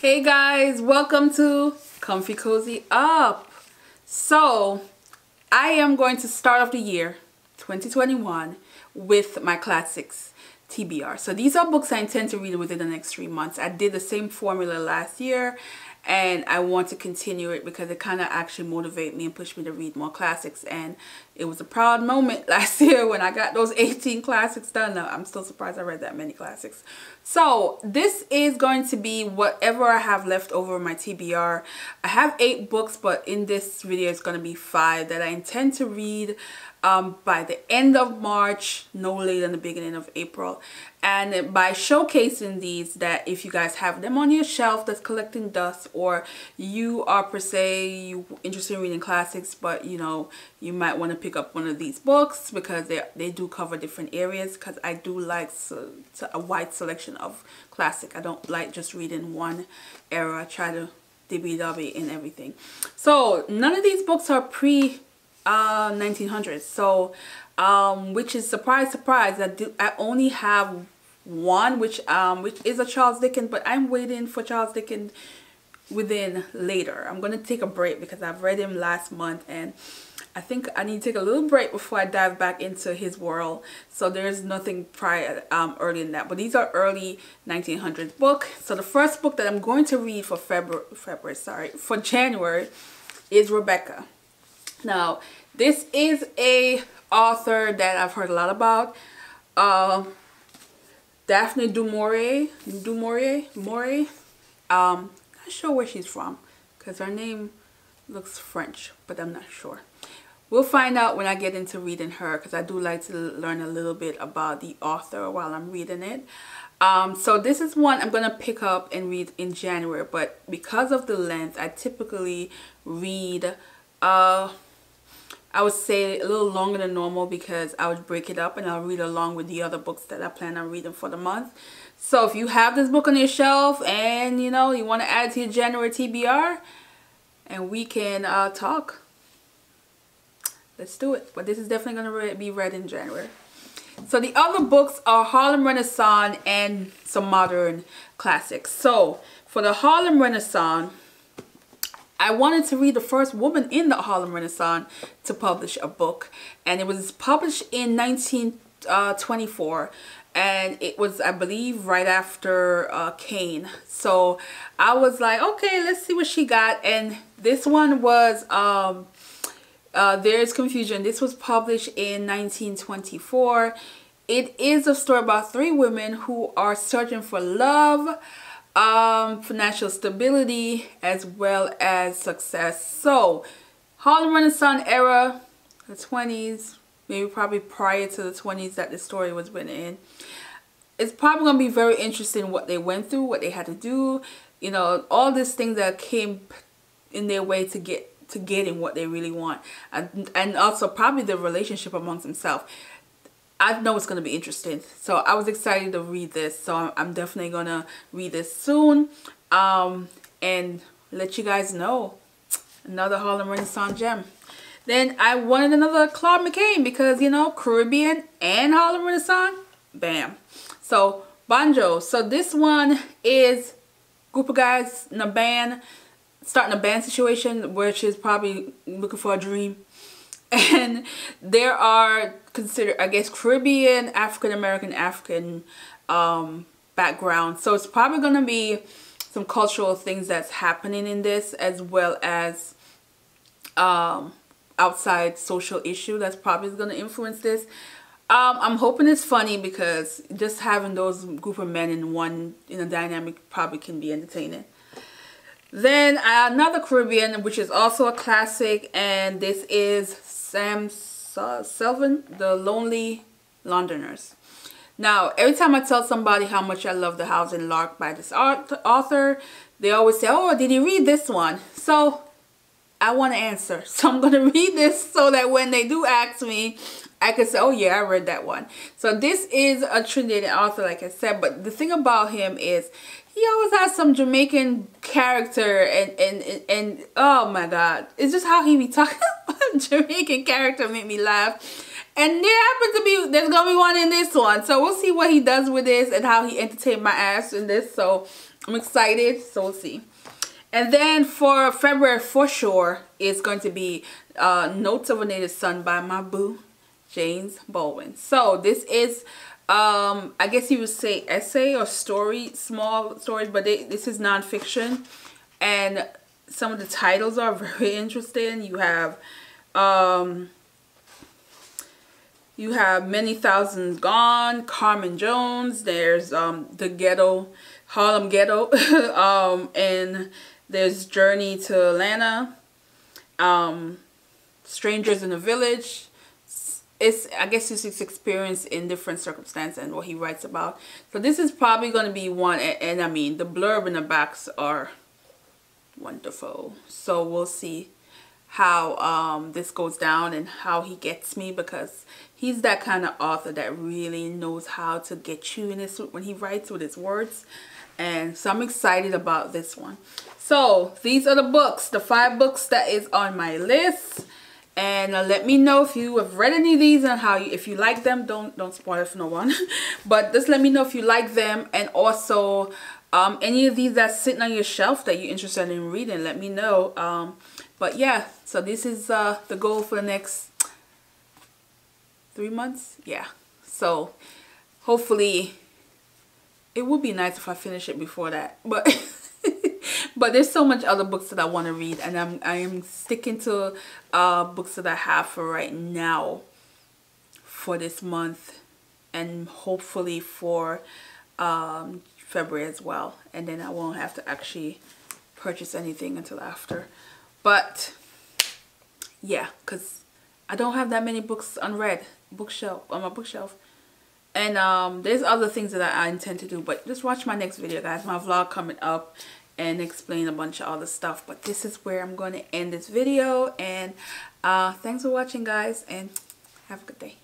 Hey guys, welcome to Comfy Cozy Up. So, I am going to start off the year 2021 with my classics TBR. So these are books I intend to read within the next three months. I did the same formula last year and I want to continue it because it kind of actually motivated me and pushed me to read more classics and it was a proud moment last year when I got those 18 classics done. Now, I'm still surprised I read that many classics. So this is going to be whatever I have left over my TBR. I have eight books but in this video it's going to be five that I intend to read um, by the end of March, no later than the beginning of April. And by showcasing these, that if you guys have them on your shelf that's collecting dust or you are per se you interested in reading classics, but you know, you might want to pick up one of these books because they, they do cover different areas because I do like so, a wide selection of classic. I don't like just reading one era. I try to dibby in everything. So none of these books are pre uh, 1900s. So, um, which is surprise, surprise. I do. I only have one, which um, which is a Charles Dickens, but I'm waiting for Charles Dickens within later. I'm gonna take a break because I've read him last month and. I think I need to take a little break before I dive back into his world. So there's nothing prior um, early in that. But these are early 1900s book. So the first book that I'm going to read for February, February, sorry, for January is Rebecca. Now, this is a author that I've heard a lot about. Uh, Daphne du Maurier, du Maurier, Maurier. Um, not sure where she's from because her name looks French, but I'm not sure. We'll find out when I get into reading her because I do like to learn a little bit about the author while I'm reading it. Um, so this is one I'm going to pick up and read in January, but because of the length, I typically read uh, I would say a little longer than normal because I would break it up and I'll read along with the other books that I plan on reading for the month. So if you have this book on your shelf and you know you want to add to your January TBR and we can uh, talk. Let's do it. But this is definitely going to be read in January. So the other books are Harlem Renaissance and some modern classics. So for the Harlem Renaissance, I wanted to read the first woman in the Harlem Renaissance to publish a book and it was published in 1924 and it was I believe right after uh, Cane so I was like okay let's see what she got and this one was um, uh, There's Confusion this was published in 1924 it is a story about three women who are searching for love um, financial stability as well as success. So Harlem Renaissance era, the 20s, maybe probably prior to the 20s that the story was written in. It's probably going to be very interesting what they went through, what they had to do, you know, all these things that came in their way to get to getting what they really want and, and also probably the relationship amongst themselves I know it's going to be interesting. So I was excited to read this. So I'm definitely going to read this soon. Um, and let you guys know. Another Harlem Renaissance gem. Then I wanted another Claude McKay because, you know, Caribbean and Harlem Renaissance. Bam. So, Banjo. So this one is group of guys in a band. Starting a band situation, which is probably looking for a dream and there are considered I guess Caribbean, African American, African um, background. So it's probably going to be some cultural things that's happening in this as well as um, outside social issue that's probably going to influence this. Um, I'm hoping it's funny because just having those group of men in one in a dynamic probably can be entertaining. Then another Caribbean, which is also a classic, and this is Sam Selvon, The Lonely Londoners. Now, every time I tell somebody how much I love The Housing Lark by this author, they always say, oh, did you read this one? So, I want to answer. So, I'm going to read this so that when they do ask me, I can say, oh yeah, I read that one. So, this is a Trinidadian author, like I said, but the thing about him is he always has some Jamaican character and, and, and, and oh my God, it's just how he be talking Jamaican character made me laugh. And there happens to be, there's to be one in this one. So we'll see what he does with this and how he entertained my ass in this. So I'm excited, so we'll see. And then for February for sure, it's going to be uh, Notes of a Native Son by my boo, James Baldwin. So this is, um, I guess you would say essay or story, small stories, but they, this is nonfiction. And some of the titles are very interesting. You have, um, you have Many Thousands Gone, Carmen Jones, there's um, The Ghetto, Harlem Ghetto, um, and there's Journey to Atlanta, um, Strangers in the Village. It's, I guess it's his experience in different circumstances and what he writes about. So this is probably going to be one, and, and I mean, the blurb in the backs are wonderful. So we'll see how um, this goes down and how he gets me because he's that kind of author that really knows how to get you in this when he writes with his words and so I'm excited about this one so these are the books the five books that is on my list and uh, let me know if you have read any of these and how you if you like them. Don't don't spoil it for no one. But just let me know if you like them. And also um, any of these that's sitting on your shelf that you're interested in reading let me know. Um, but yeah so this is uh, the goal for the next three months. Yeah. So hopefully it would be nice if I finish it before that. But but there's so much other books that I want to read and I'm I am sticking to uh, books that I have for right now for this month and hopefully for um, February as well. And then I won't have to actually purchase anything until after. But yeah because I don't have that many books unread. Bookshelf on my bookshelf. And um, there's other things that I intend to do but just watch my next video. Guys my vlog coming up and explain a bunch of other stuff but this is where I'm going to end this video and uh, thanks for watching guys and have a good day